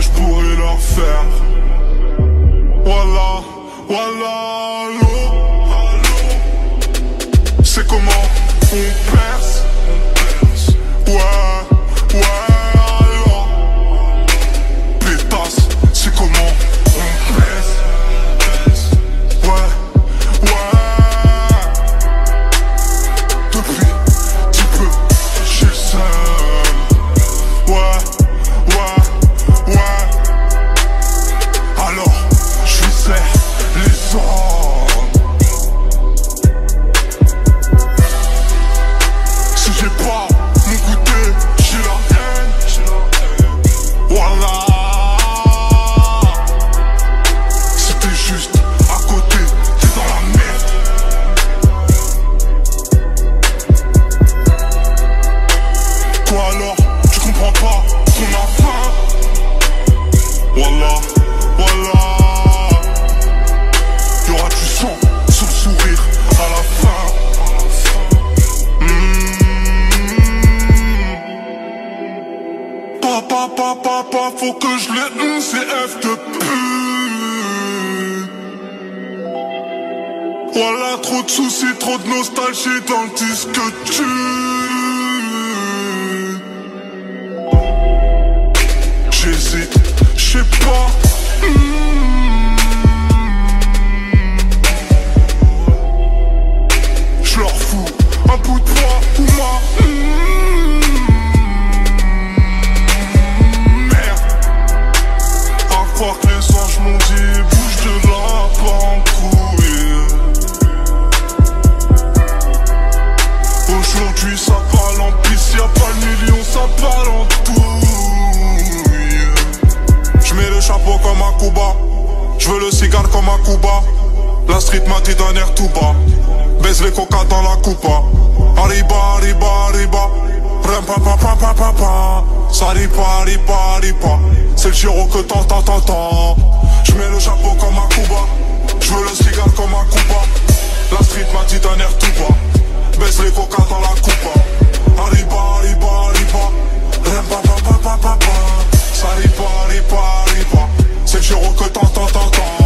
je pourrais leur faire Voilà, voilà, allô C'est comment on perce Papa, faut que je les hum, c'est F de pute Voilà, trop de soucis, trop de nostalgie dans le disque dur J'hésite, j'sais pas. Je m'ont dit bouge de là, pas en couille. Aujourd'hui ça parle en pisse, y'a pas le million, ça parle en touille. Je mets le chapeau comme un Kuba Je veux le cigare comme un Kuba La street m'a dit d'un air tout bas Baise les coca dans la coupa Arriba, arriba, arriba Ram pa pa pa pa pa pa. Ça ripa, ripa, ripa C'est le giro que t'entends, t'entends Je mets le chapeau comme un Kuba Je veux le cigare comme un Kuba La street m'a dit d'un air tout bas Baisse les coca dans la coupa Arriba, arriba, arriba. Pa pa pa pa pa Ça ripa, ripa, ripa C'est le que t'entends, t'entends